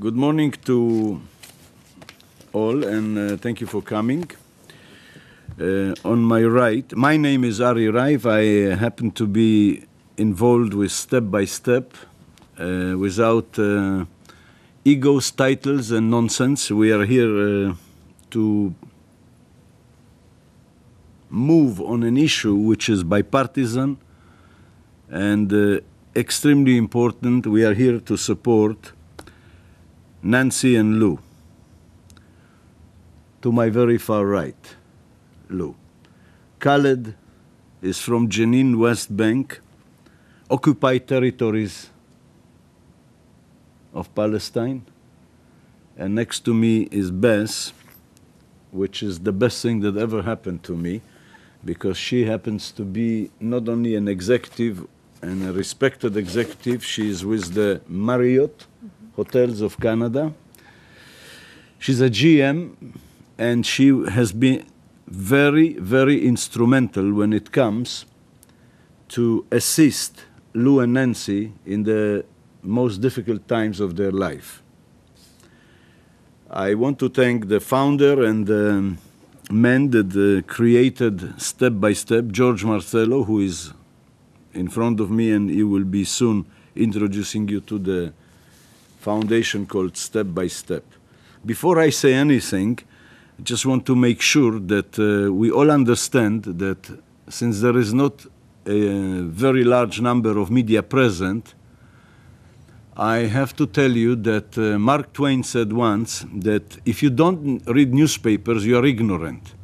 Good morning to all, and uh, thank you for coming. Uh, on my right, my name is Ari Raif. I happen to be involved with Step by Step uh, without uh, egos, titles, and nonsense. We are here uh, to move on an issue which is bipartisan and uh, extremely important. We are here to support Nancy and Lou. To my very far right, Lou. Khaled is from Jenin, West Bank, occupied territories of Palestine. And next to me is Bess, which is the best thing that ever happened to me because she happens to be not only an executive and a respected executive, she is with the Marriott Hotels of Canada. She's a GM and she has been very, very instrumental when it comes to assist Lou and Nancy in the most difficult times of their life. I want to thank the founder and the man that uh, created Step by Step, George Marcello, who is in front of me, and he will be soon introducing you to the foundation called Step by Step. Before I say anything, I just want to make sure that uh, we all understand that since there is not a very large number of media present, I have to tell you that uh, Mark Twain said once that if you don't read newspapers, you are ignorant.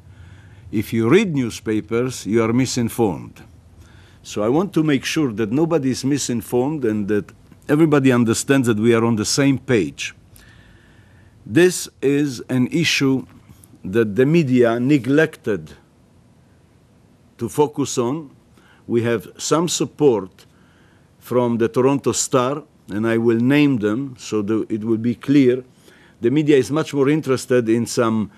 If you read newspapers, you are misinformed. So I want to make sure that nobody is misinformed and that everybody understands that we are on the same page. This is an issue that the media neglected to focus on. We have some support from the Toronto Star, and I will name them so that it will be clear. The media is much more interested in some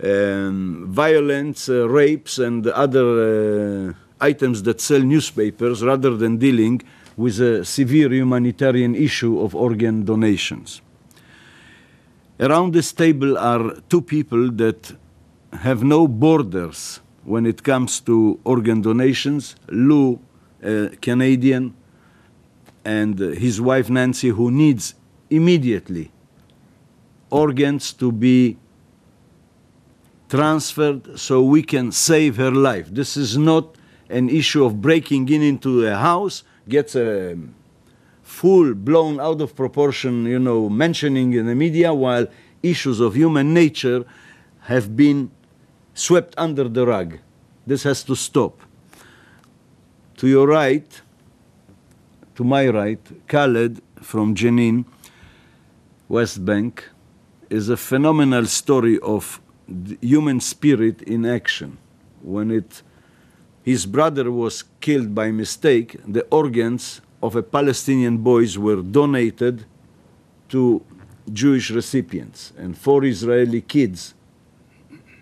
um, violence, uh, rapes, and other uh, items that sell newspapers rather than dealing with a severe humanitarian issue of organ donations. Around this table are two people that have no borders when it comes to organ donations. Lou, a Canadian, and his wife Nancy, who needs immediately organs to be transferred so we can save her life. This is not an issue of breaking in into a house, gets a full blown out of proportion, you know, mentioning in the media, while issues of human nature have been swept under the rug. This has to stop. To your right, to my right, Khaled from Jenin, West Bank, is a phenomenal story of human spirit in action. When it, his brother was killed by mistake, the organs of a Palestinian boys were donated to Jewish recipients, and four Israeli kids,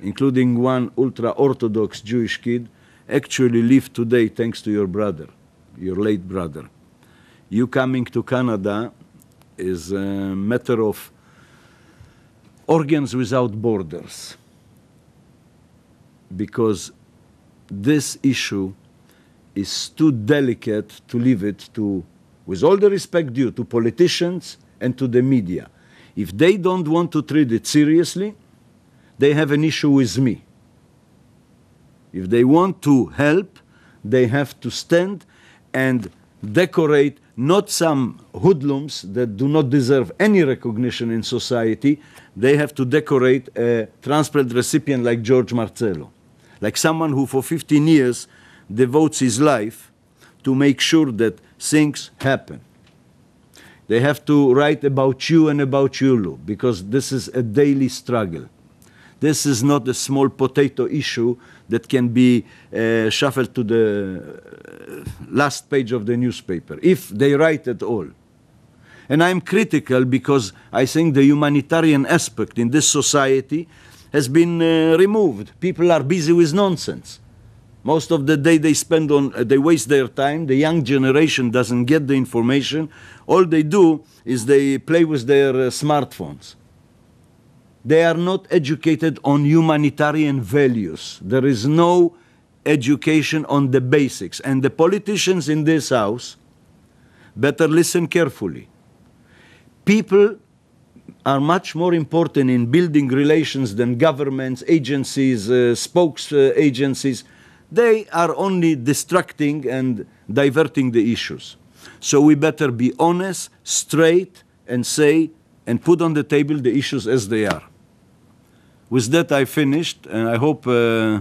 including one ultra-Orthodox Jewish kid, actually live today thanks to your brother, your late brother. You coming to Canada is a matter of organs without borders, because this issue is too delicate to leave it to, with all the respect due to politicians and to the media. If they don't want to treat it seriously, they have an issue with me. If they want to help, they have to stand and decorate not some hoodlums that do not deserve any recognition in society. They have to decorate a transplant recipient like George Marcello, like someone who for 15 years devotes his life to make sure that things happen. They have to write about you and about you, because this is a daily struggle. This is not a small potato issue that can be uh, shuffled to the last page of the newspaper, if they write at all. And I'm critical because I think the humanitarian aspect in this society has been uh, removed. People are busy with nonsense. Most of the day they spend on, uh, they waste their time. The young generation doesn't get the information. All they do is they play with their uh, smartphones. They are not educated on humanitarian values. There is no education on the basics. And the politicians in this house better listen carefully. People are much more important in building relations than governments, agencies, uh, spokes uh, agencies. They are only distracting and diverting the issues. So we better be honest, straight, and say and put on the table the issues as they are. With that, I finished, and I hope uh,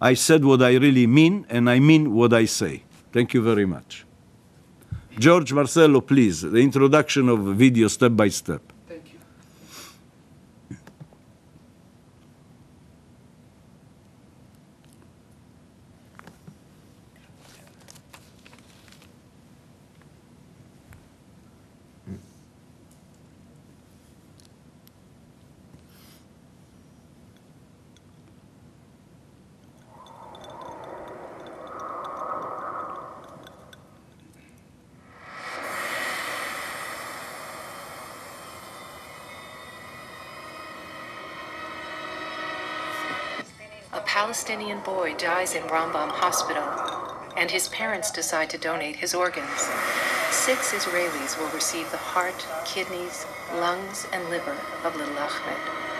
I said what I really mean, and I mean what I say. Thank you very much. George Marcello, please, the introduction of video step by step. Thank you. A Palestinian boy dies in Rambam Hospital, and decide to donate his organs. Six Israelis will receive the heart, kidneys, lungs, and liver of little Ahmed.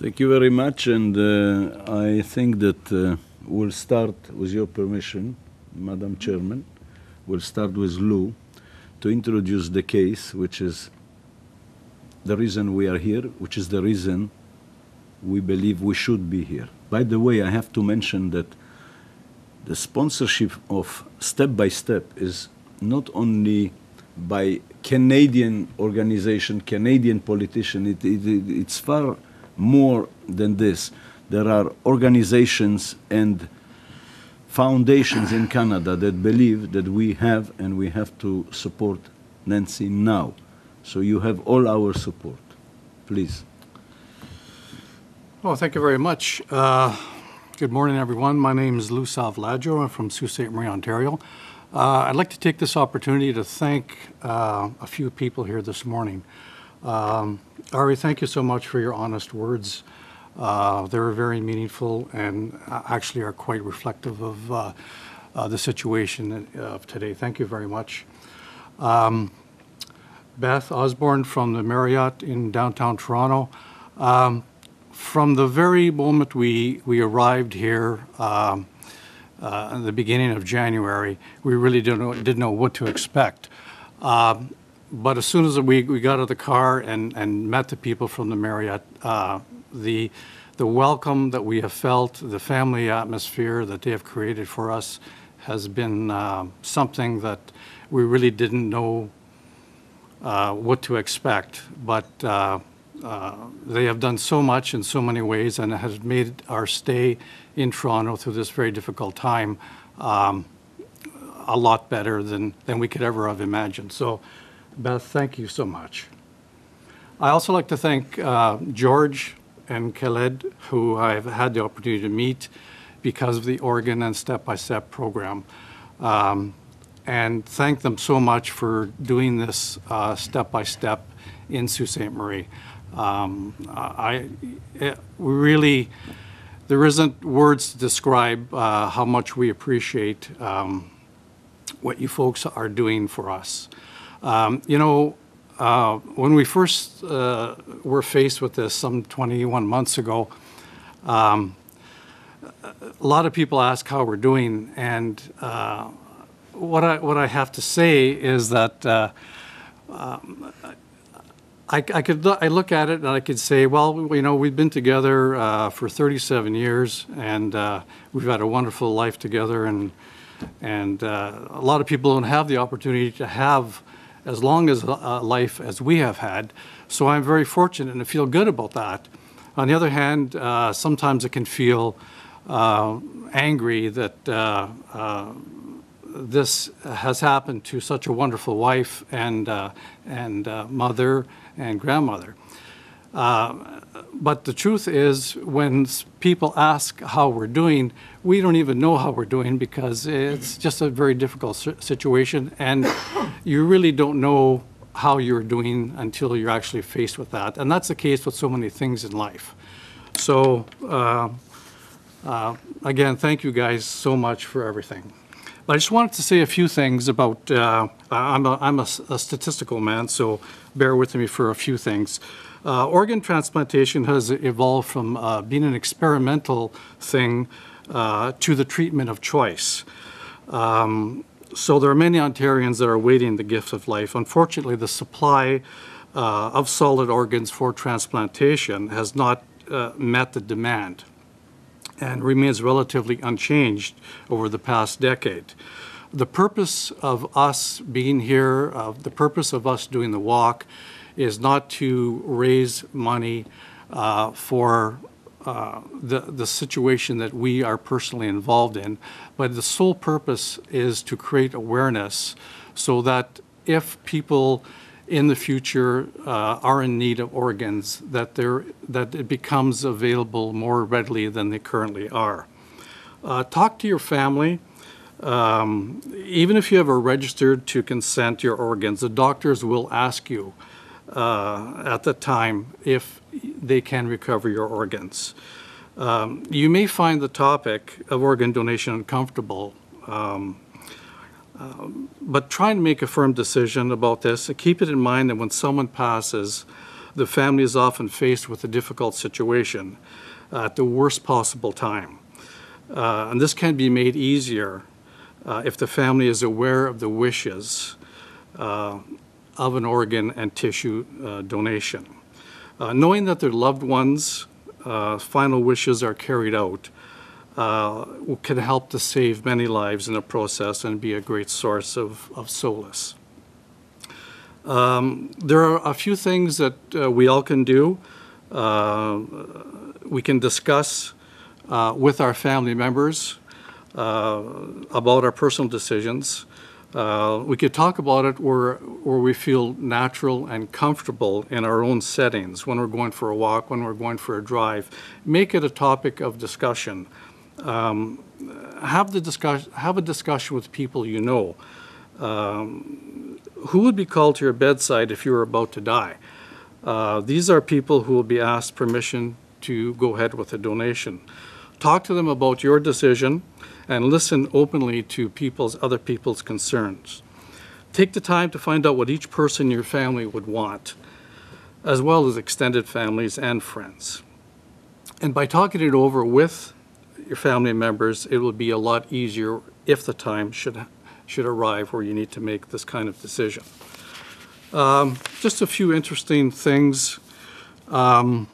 Thank you very much, and uh, I think that uh, we'll start, with your permission, Madam Chairman, we'll start with Lou to introduce the case, which is the reason we are here, which is the reason we believe we should be here. By the way, I have to mention that the sponsorship of Step by Step is not only by Canadian organization, Canadian politician, it, it, it's far more than this. There are organizations and foundations in Canada that believe that we have and we have to support Nancy now. So you have all our support. Please. Well, thank you very much. Uh, Good morning, everyone. My name is Lou Savlaggio. I'm from Sault Ste. Marie, Ontario. Uh, I'd like to take this opportunity to thank uh, a few people here this morning. Um, Ari, thank you so much for your honest words. Uh, They were very meaningful and uh, actually are quite reflective of uh, uh, the situation of today. Thank you very much. Um, Beth Osborne from the Marriott in downtown Toronto. Um, From the very moment we, we arrived here um, uh, in the beginning of January, we really didn't know, didn't know what to expect. Um, But as soon as we, we got out of the car and, and met the people from the Marriott, uh, the, the welcome that we have felt, the family atmosphere that they have created for us has been uh, something that we really didn't know uh, what to expect. But uh, uh, they have done so much in so many ways and it has made our stay in Toronto through this very difficult time um, a lot better than, than we could ever have imagined. So, Beth, thank you so much. I also like to thank uh, George and Khaled, who I've had the opportunity to meet because of the organ and Step by Step program. Um, and thank them so much for doing this step by step in Sault Ste. Marie. Um, I, it, we really, there isn't words to describe uh, how much we appreciate um, what you folks are doing for us. Um, you know, uh, when we first uh, were faced with this some 21 months ago, um, a lot of people ask how we're doing, and uh, what I what I have to say is that uh, um, I, I could I look at it and I could say, well, you know, we've been together uh, for 37 years, and uh, we've had a wonderful life together, and and a lot of people don't have the opportunity to have as long as a life as we have had. So I'm very fortunate and I feel good about that. On the other hand, uh, sometimes it can feel uh, angry that uh, uh, this has happened to such a wonderful wife and, uh, and uh, mother and grandmother. Uh, but the truth is, when people ask how we're doing, we don't even know how we're doing because it's just a very difficult situation, and you really don't know how you're doing until you're actually faced with that. And that's the case with so many things in life. So, uh, uh, again, thank you guys so much for everything. But I just wanted to say a few things about, uh, I'm a, I'm a a statistical man, so bear with me for a few things. Uh, Organ transplantation has evolved from uh, being an experimental thing uh, to the treatment of choice. Um, So there are many Ontarians that are awaiting the gift of life. Unfortunately, the supply uh, of solid organs for transplantation has not uh, met the demand and remains relatively unchanged over the past decade. The purpose of us being here, of the purpose of us doing the walk, is not to raise money uh, for uh, the, the situation that we are personally involved in, but the sole purpose is to create awareness so that if people in the future uh, are in need of organs, that that it becomes available more readily than they currently are. Uh, talk to your family. Um, even if you have a registered to consent your organs, the doctors will ask you uh, at the time if they can recover your organs. Um, you may find the topic of organ donation uncomfortable, um, um, but try and make a firm decision about this. Keep it in mind that when someone passes, the family is often faced with a difficult situation uh, at the worst possible time. Uh, and this can be made easier uh, if the family is aware of the wishes uh, of an organ and tissue uh, donation. Uh, knowing that their loved ones' uh, final wishes are carried out uh, can help to save many lives in the process and be a great source of, of solace. Um, there are a few things that uh, we all can do. We can discuss with our family members about our personal decisions. Uh, we could talk about it where, where we feel natural and comfortable in our own settings, when we're going for a walk, when we're going for a drive. Make it a topic of discussion. Um, have the discuss, have a discussion with people you know. Um, who would be called to your bedside if you were about to die? Uh, these are people who will be asked permission to go ahead with a donation. Talk to them about your decision and listen openly to people's other people's concerns. Take the time to find out what each person in your family would want, as well as extended families and friends. And by talking it over with your family members, it will be a lot easier if the time should should arrive where you need to make this kind of decision. Um, just a few interesting things. Um,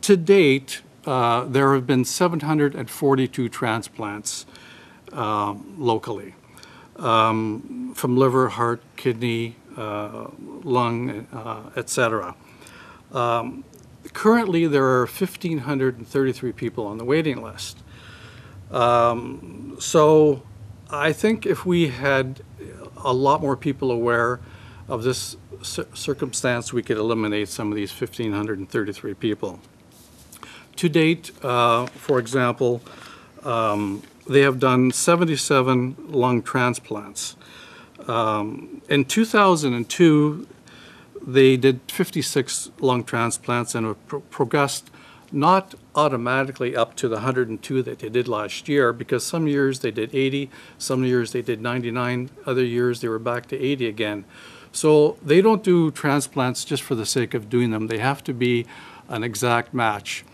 to date, uh, there have been 742 transplants um, locally, um, from liver, heart, kidney, uh, lung, uh, et. Um, Currently, there are 1,533 people on the waiting list. Um, So I think if we had a lot more people aware of this cir- circumstance, we could eliminate some of these 1,533 people. To date, uh, for example, um, they have done 77 lung transplants. Um, In 2002, they did 56 lung transplants and have pro- progressed not automatically up to the 102 that they did last year, because some years they did 80, some years they did 99, other years they were back to 80 again. So they don't do transplants just for the sake of doing them. They have to be an exact match.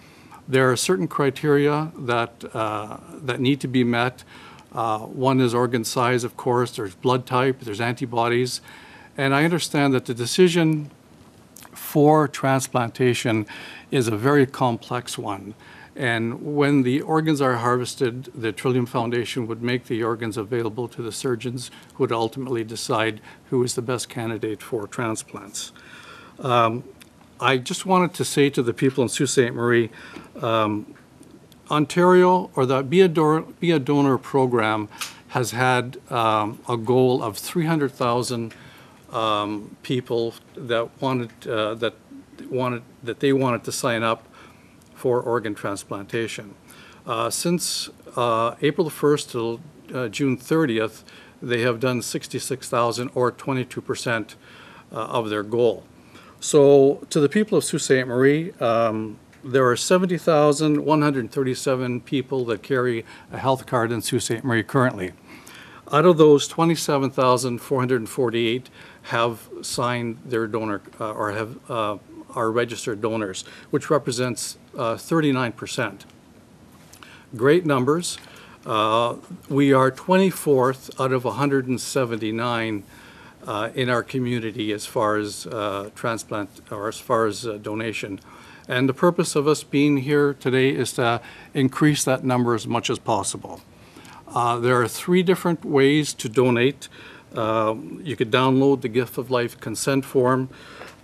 There are certain criteria that, uh, that need to be met. Uh, One is organ size, of course, there's blood type, there's antibodies. And I understand that the decision for transplantation is a very complex one. And when the organs are harvested, the Trillium Foundation would make the organs available to the surgeons who would ultimately decide who is the best candidate for transplants. Um, I just wanted to say to the people in Sault Ste. Marie, um, Ontario, or the Be a Donor, Be a Donor program has had um, a goal of 300,000 um, people that wanted, uh, that wanted, that they wanted to sign up for organ transplantation. Uh, Since uh, April 1st till uh, June 30th, they have done 66,000 or 22% uh, of their goal. So to the people of Sault Ste. Marie, um, there are 70,137 people that carry a health card in Sault Ste. Marie currently. Out of those, 27,448 have signed their donor, uh, or have, uh, are registered donors, which represents uh, 39%. Great numbers. Uh, We are 24th out of 179 uh, in our community as far as uh, transplant, or as far as uh, donation. And the purpose of us being here today is to increase that number as much as possible. Uh, There are three different ways to donate. Um, You could download the Gift of Life consent form.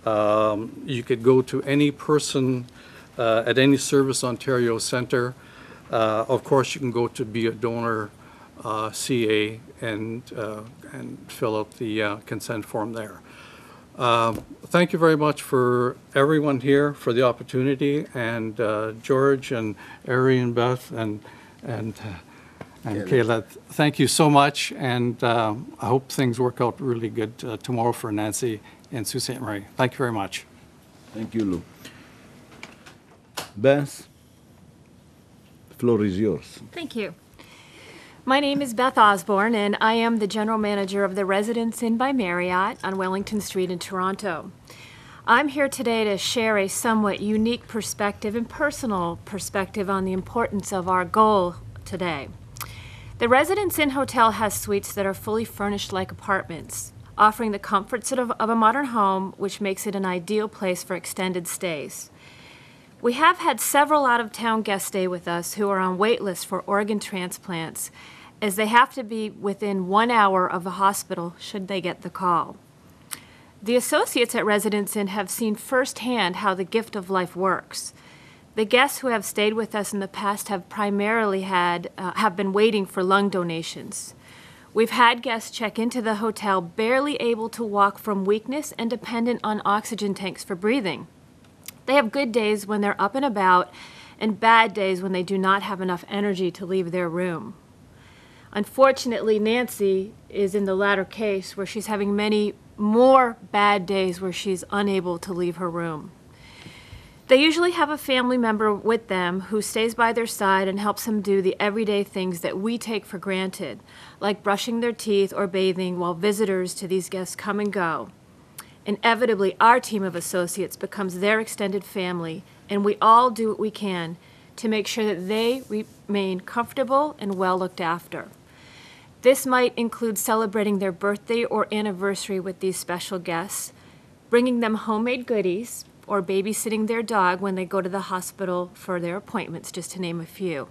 Um, You could go to any person uh, at any Service Ontario center. Uh, Of course, you can go to Be a Donor uh, CA and, uh, and fill out the uh, consent form there. Um, Thank you very much for everyone here for the opportunity, and uh, George and Ari and Beth and, and uh, and Kayla, thank you so much, and uh, I hope things work out really good uh, tomorrow for Nancy and Sault Ste. Marie. Thank you very much. Thank you, Lou. Beth, the floor is yours. Thank you. My name is Beth Osborne, and I am the general manager of the Residence Inn by Marriott on Wellington Street in Toronto. I'm here today to share a somewhat unique perspective and personal perspective on the importance of our goal today. The Residence Inn Hotel has suites that are fully furnished like apartments, offering the comforts of, of a modern home, which makes it an ideal place for extended stays. We have had several out of town guests stay with us who are on wait lists for organ transplants, as they have to be within one hour of the hospital should they get the call. The associates at Residence Inn have seen firsthand how the gift of life works. The guests who have stayed with us in the past have primarily had uh, have been waiting for lung donations. We've had guests check into the hotel barely able to walk from weakness and dependent on oxygen tanks for breathing. They have good days when they're up and about, and bad days when they do not have enough energy to leave their room. Unfortunately, Nancy is in the latter case where she's having many more bad days where she's unable to leave her room. They usually have a family member with them who stays by their side and helps them do the everyday things that we take for granted, like brushing their teeth or bathing while visitors to these guests come and go. Inevitably, our team of associates becomes their extended family, and we all do what we can to make sure that they remain comfortable and well looked after. This might include celebrating their birthday or anniversary with these special guests, bringing them homemade goodies, or babysitting their dog when they go to the hospital for their appointments, just to name a few.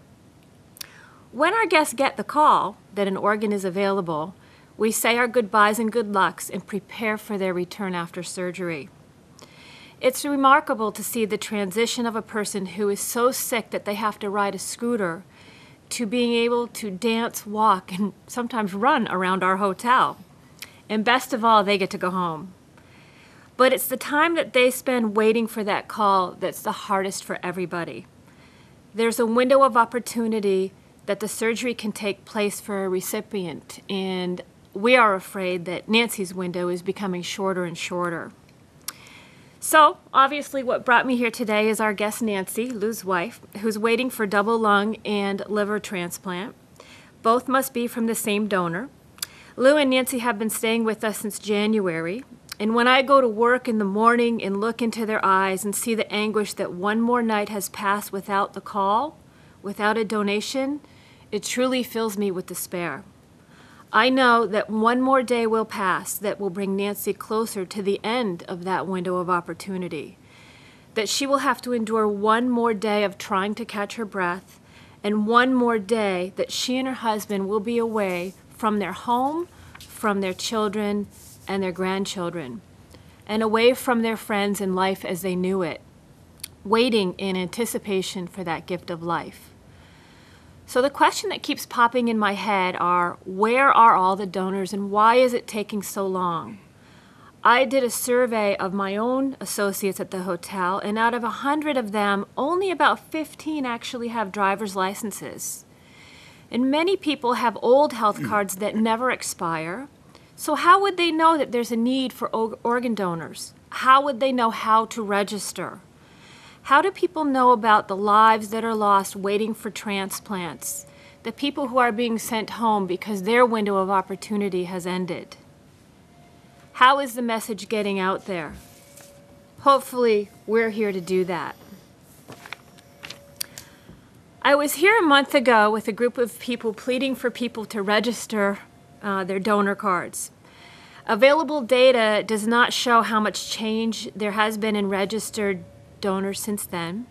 When our guests get the call that an organ is available, we say our goodbyes and good lucks and prepare for their return after surgery. It's remarkable to see the transition of a person who is so sick that they have to ride a scooter to being able to dance, walk, and sometimes run around our hotel. And best of all, they get to go home. But it's the time that they spend waiting for that call that's the hardest for everybody. There's a window of opportunity that the surgery can take place for a recipient, and we are afraid that Nancy's window is becoming shorter and shorter. So, obviously, what brought me here today is our guest Nancy, Lou's wife, who's waiting for double lung and liver transplant. Both must be from the same donor. Lou and Nancy have been staying with us since January, and when I go to work in the morning and look into their eyes and see the anguish that one more night has passed without the call, without a donation, it truly fills me with despair. I know that one more day will pass that will bring Nancy closer to the end of that window of opportunity. That she will have to endure one more day of trying to catch her breath, and one more day that she and her husband will be away from their home, from their children, and their grandchildren, and away from their friends and life as they knew it, waiting in anticipation for that gift of life. So the question that keeps popping in my head are where are all the donors and why is it taking so long? I did a survey of my own associates at the hotel, and out of 100 of them, only about 15 actually have driver's licenses. And many people have old health mm. cards that never expire. So, how would they know that there's a need for organ donors? How would they know how to register? How do people know about the lives that are lost waiting for transplants? The people who are being sent home because their window of opportunity has ended? How is the message getting out there? Hopefully, we're here to do that. I was here a month ago with a group of people pleading for people to register uh, their donor cards. Available data does not show how much change there has been in registered donors since then.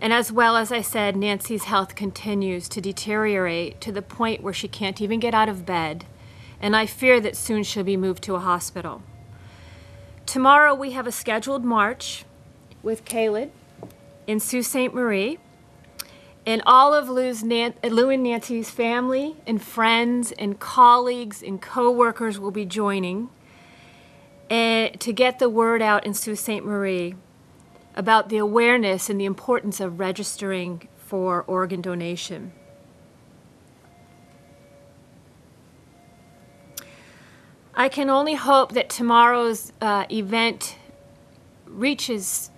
And as well as I said, Nancy's health continues to deteriorate to the point where she can't even get out of bed, and I fear that soon she'll be moved to a hospital. Tomorrow we have a scheduled march with Caleb in Sault Ste. Marie, and all of Lou's Nan- Lou and Nancy's family and friends and colleagues and co-workers will be joining uh, to get the word out in Sault Ste. Marie about the awareness and the importance of registering for organ donation. I can only hope that tomorrow's uh, event reaches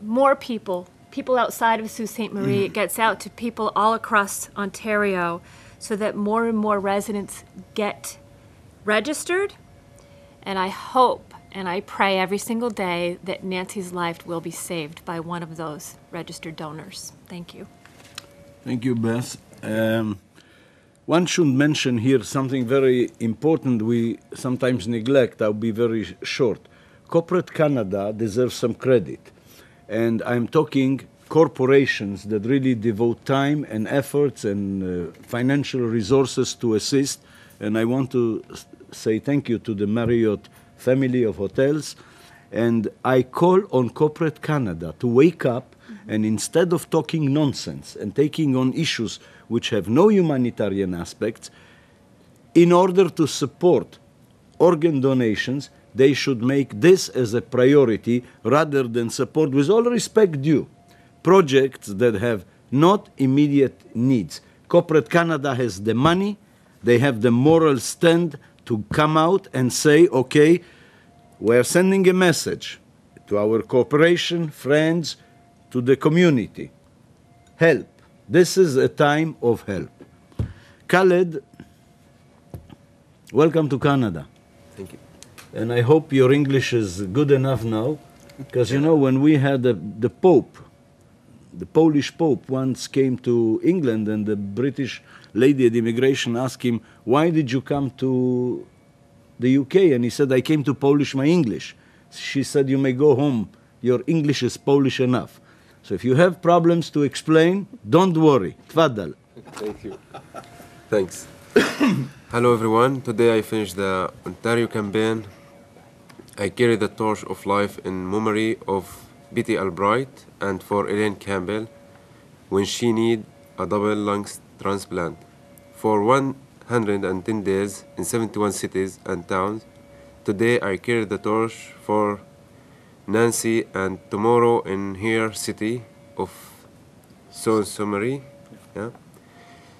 more people, people outside of Sault Ste. Marie. It gets out to people all across Ontario so that more and more residents get registered. And I hope and I pray every single day that Nancy's life will be saved by one of those registered donors. Thank you. Thank you, Beth. Um, one should mention here something very important we sometimes neglect. I'll be very short. Corporate Canada deserves some credit. And I'm talking corporations that really devote time and efforts and uh, financial resources to assist. And I want to say thank you to the Marriott family of hotels. And I call on corporate Canada to wake up mm-hmm. and instead of talking nonsense and taking on issues which have no humanitarian aspects, in order to support organ donations, they should make this as a priority rather than support, with all respect due, projects that have not immediate needs. Corporate Canada has the money, they have the moral stand to come out and say, okay, we're sending a message to our cooperation, friends, to the community. Help. This is a time of help. Khaled, welcome to Canada. Thank you. And I hope your English is good enough now, because you know, when we had the, the Pope, the Polish Pope once came to England, and the British lady at immigration asked him, Why did you come to the UK? And he said, I came to polish my English. She said, You may go home. Your English is Polish enough. So if you have problems to explain, don't worry. Tfaddal. Thank you. Thanks. Hello, everyone. Today I finished the Ontario campaign. I carry the torch of life in memory of Betty Albright and for Helene Campbell when she need a double lung transplant. For 110 days in 71 cities and towns, today I carry the torch for Nancy and tomorrow in her city of Sault Ste. Marie. Yeah.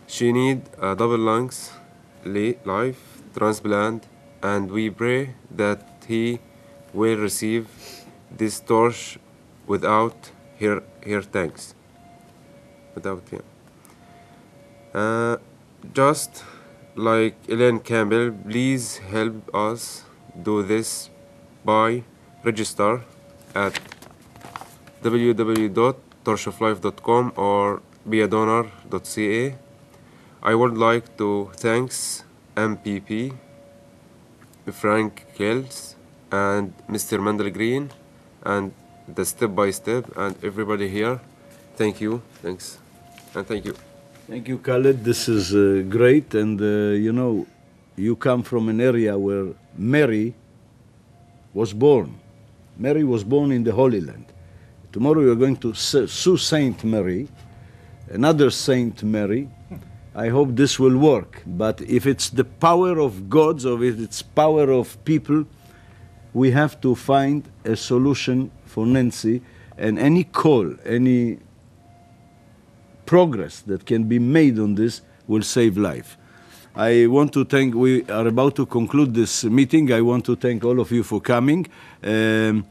She need a double lungs life transplant and we pray that he will receive this torch without her, her thanks. Without yeah. Uh, just like Helene Campbell, please help us do this by register at www.torchoflife.com or beadonor.ca. I would like to thanks MPP, Frank Klees, and Mr. Mendel Green, and the step by step, and everybody here. Thank you, thanks, and thank you. Thank you, Khaled. This is uh, great. And, uh, you know, you come from an area where Mary was born. Mary was born in the Holy Land. Tomorrow we are going to s- Sault Saint Mary, another Saint Mary. I hope this will work. But if it's the power of gods or if it's power of people, we have to find a solution for Nancy. And any call, any progress that can be made on this will save life. I want to thank, we are about to conclude this meeting. I want to thank all of you for coming. Um,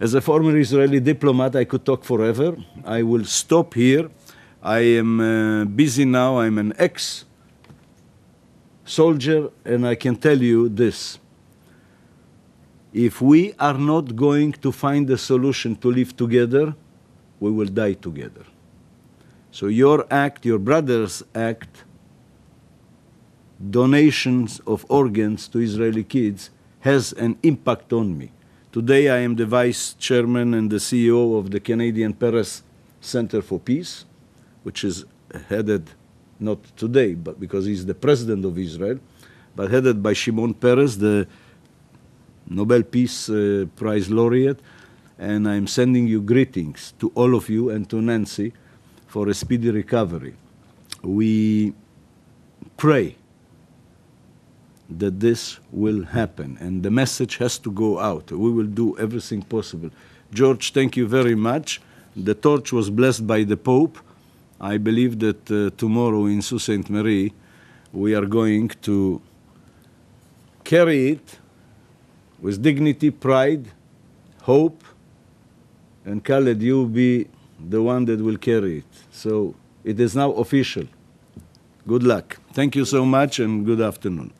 as a former Israeli diplomat, I could talk forever. I will stop here. I am uh, busy now. I'm an ex soldier, and I can tell you this. If we are not going to find a solution to live together, we will die together. So your act, your brother's act, donations of organs to Israeli kids has an impact on me. Today I am the vice chairman and the CEO of the Canadian Peres Center for Peace, which is headed not today, but because he's the president of Israel, but headed by Shimon Peres, the Nobel Peace uh, Prize laureate. And I'm sending you greetings to all of you and to Nancy for a speedy recovery. We pray that this will happen and the message has to go out. We will do everything possible. George, thank you very much. The torch was blessed by the Pope. I believe that uh, tomorrow in Sault Ste. Marie we are going to carry it with dignity, pride, hope, and Khaled, you be the one that will carry it. So it is now official. Good luck. Thank you so much and good afternoon.